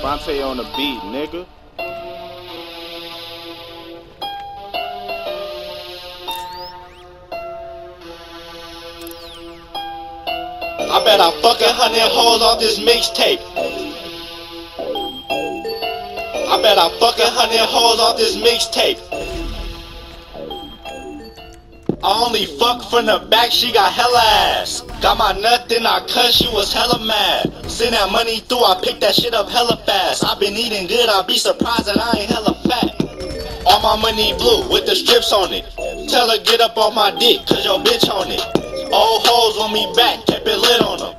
Fonte on the beat, nigga. I bet I fuck a hundred hoes off this mixtape. I bet I fuck a hundred hoes off this mixtape. I only fuck from the back, she got hella ass. Got my then I cut, she was hella mad. Send that money through, I pick that shit up hella fast. I been eating good, I be surprised that I ain't hella fat. All my money blue with the strips on it. Tell her get up on my dick, cause your bitch on it. Old hoes on me back, kept it lit on them.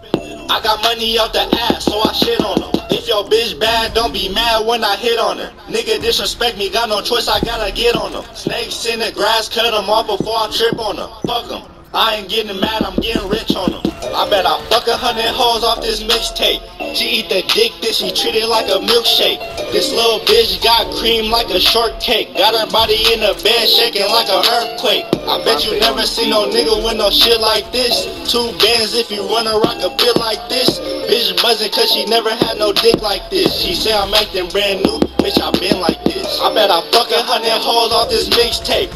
I got money out the ass, so I shit on them. If your bitch bad, don't be mad when I hit on her. Nigga disrespect me, got no choice, I gotta get on them. Snakes in the grass, cut them off before I trip on them. Fuck them. I ain't getting mad, I'm getting rich on them. I bet I fuck a hundred hoes off this mixtape. She eat the dick, then she treat it like a milkshake. This little bitch got cream like a shortcake. Got her body in the bed shaking like an earthquake. I bet you never seen no nigga with no shit like this. Two bands if you wanna rock a bit like this. Bitch buzzing cause she never had no dick like this. She say I'm acting brand new, bitch I been like this. I bet I fuck a hundred hoes off this mixtape.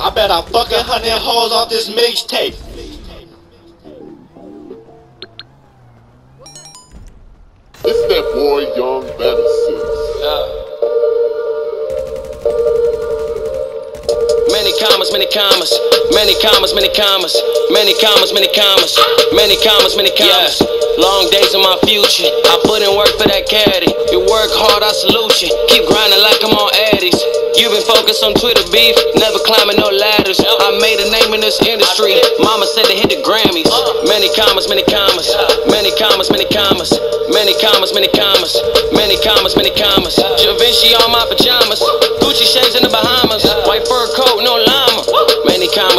I bet I fuck a hundred hoes off this mixtape. It's that boy Young Medicine. Many commas, many commas, many commas, many commas, many commas, many commas, many commas, many commas. Long days in my future. I put in work for that caddy. You work hard, I salute you. Keep grinding like I'm on Addies. You been focused on Twitter beef, never climbing no ladders. I made a name in this industry. Mama said to hit the Grammys. Many commas, many commas, many commas, many commas, many commas, many commas, many commas, many commas. Givenchy on my pajamas, Gucci shades in the Bahamas, white fur coat, no llama.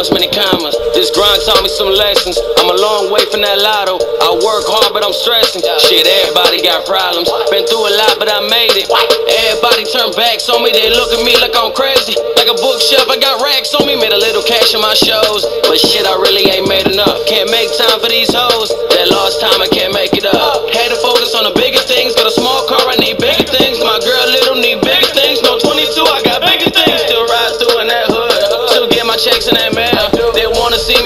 Commas, many commas. This grind taught me some lessons. I'm a long way from that lotto. I work hard, but I'm stressing. Shit, everybody got problems. Been through a lot, but I made it. Everybody turn backs on me. They look at me like I'm crazy. Like a bookshelf, I got racks on me. Made a little cash in my shows. But shit, I really ain't made enough. Can't make time for these hoes. That lost time, I can't make it up. Had to focus on the bigger things. Got a small car, I need bigger things. My girl little need bigger things. No 22, I got bigger things. Still ride through in that hood. Still get my checks in that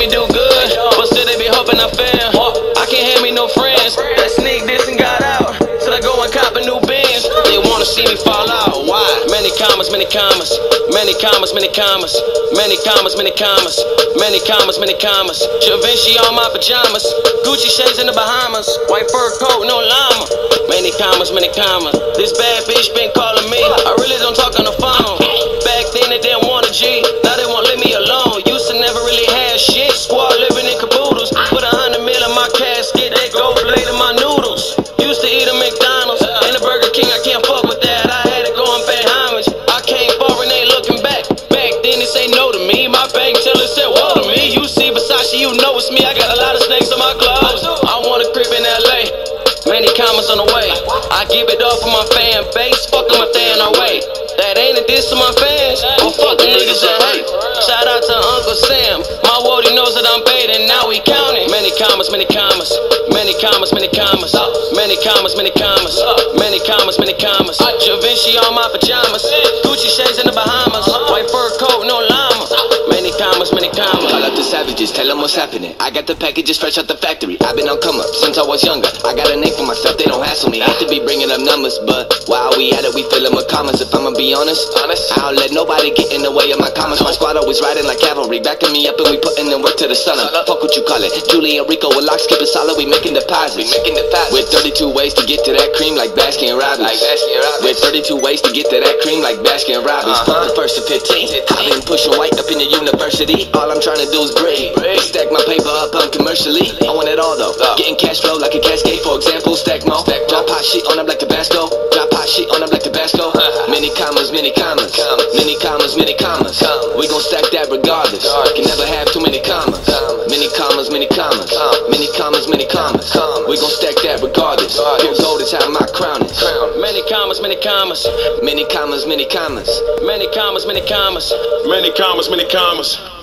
do good, but still they be hoping I fail. I can't have me no friends that sneak this and got out. Till I go and cop a new Benz. They wanna see me fall out. Why? Many commas, many commas, many commas, many commas, many commas, many commas, many commas, many commas. Givenchy on my pajamas, Gucci shades in the Bahamas, white fur coat, no llama. Many commas, many commas. This bad bitch been calling me. I really don't talk on the phone. Back then they didn't want a G, It's me. I got a lot of snakes on my clothes. I want a crib in LA. Many comments on the way. I give it up for my fan base. Fuck them if they in our way. That ain't a diss to my fans. Well, fuck the niggas that hate. Shout out to Uncle Sam. My Wody knows that I'm paid and now he counting. Many commas, many commas. Many commas, many commas. Many commas, many commas. Many commas, many commas. Givenchy on my pajamas. Savages, tell them what's happening. I got the packages fresh out the factory. I've been on come up since I was younger. I got a name for myself, they don't hassle me. Hate to be bringing up numbers, but while we at it, we fill 'em with commas. If I'ma be honest, honest, I don't let nobody get in the way of my commas. My squad always riding like cavalry, backing me up and we putting in work to the sun up. Fuck what you call it. Julie and Rico with lock skipping solid, we making deposits. We making deposits. With 32 ways to get to that cream like Baskin Robbins. Like Baskin Robbins. With 32 ways to get to that cream like Baskin Robbins. Fuck the first to 15. I've been pushing white up in the university. All I'm trying to do is grade. Stack my paper up um, uncommercially. I want it all though. Getting cash flow like a cascade, for example, stack mo. Drop hot shit on them like Tabasco. Drop hot shit on them like Tabasco. Uh-huh. Many commas, many commas. Many commas, many commas. We gon' stack that regardless. Can never have too many commas. Many commas, many commas. Many commas, many commas. We gon' stack that regardless. Commas, many commas. Many commas, many commas. Many commas, many commas. Many commas, many commas.